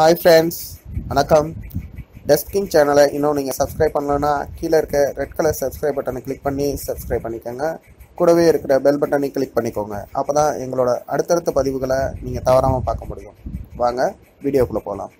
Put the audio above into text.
Hi friends வணக்கம். டெஸ்கிங் சேனலை இன்னும் நீங்கள் சப்ஸ்கிரைப் பண்ணலன்னா கீழே இருக்க ரெட் கலர் சப்ஸ்கிரைப் பட்டனை கிளிக் பண்ணி சப்ஸ்கிரைப் பண்ணிக்கோங்க. கூடவே இருக்கிற பெல் பட்டனை கிளிக் பண்ணிக்கோங்க. அப்போ தான் எங்களோட அடுத்தடுத்த பதிவுகளை நீங்கள் தவறாமல் பார்க்க முடியும். வாங்க வீடியோக்குள்ளே போகலாம்